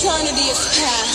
Eternity is past.